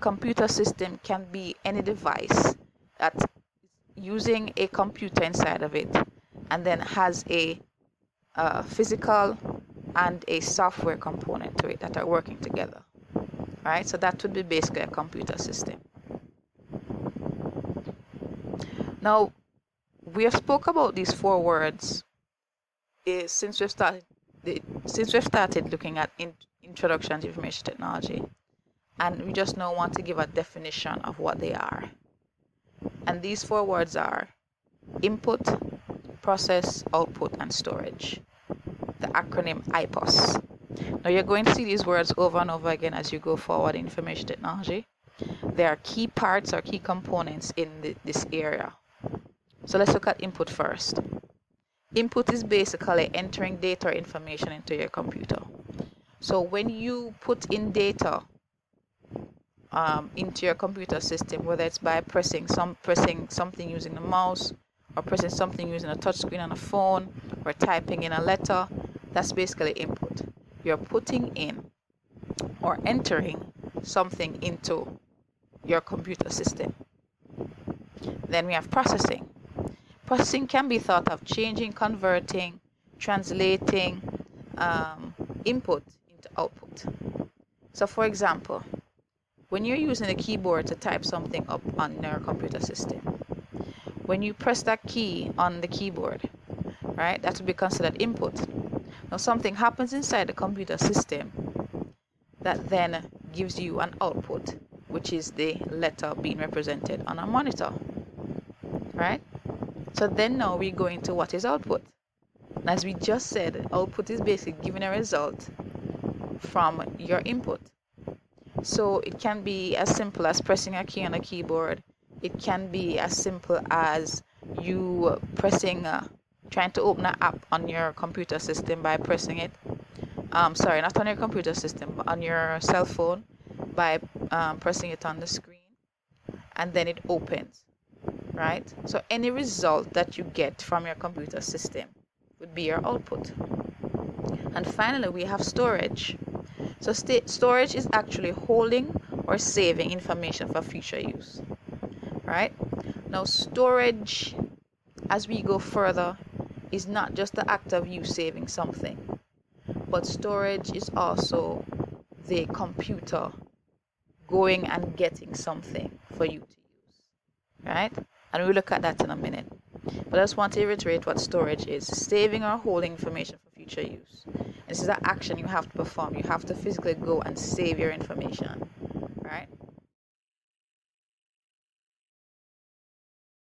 computer system can be any device that's using a computer inside of it and then has a physical and a software component to it that are working together right? So that would be basically a computer system. Now we have spoke about these four words is since we've started since we've started looking at in, introduction to information technology and we just now want to give a definition of what they are. And these four words are input process output and storage. The acronym IPOS now you're going to see these words over and over again as you go forward in information technology. There are key parts or key components in the, this area. So let's look at input first. Input is basically entering data or information into your computer. So when you put in data um, into your computer system, whether it's by pressing some pressing something using the mouse or pressing something using a touchscreen on a phone or typing in a letter, that's basically input. You're putting in or entering something into your computer system. Then we have processing. Processing can be thought of changing, converting, translating um, input into output. So, for example, when you're using a keyboard to type something up on your computer system, when you press that key on the keyboard, right, that would be considered input. Now, something happens inside the computer system that then gives you an output, which is the letter being represented on a monitor, right? So then now we go into what is output. And as we just said, output is basically giving a result from your input. So it can be as simple as pressing a key on a keyboard. It can be as simple as you pressing, uh, trying to open an app on your computer system by pressing it. Um, sorry, not on your computer system, but on your cell phone by um, pressing it on the screen, and then it opens right? So any result that you get from your computer system would be your output. And finally, we have storage. So st- storage is actually holding or saving information for future use, right? Now, storage, as we go further, is not just the act of you saving something, but storage is also the computer going and getting something for you to use, right? and we'll look at that in a minute. But I just want to reiterate what storage is saving or holding information for future use. This is an action you have to perform. You have to physically go and save your information.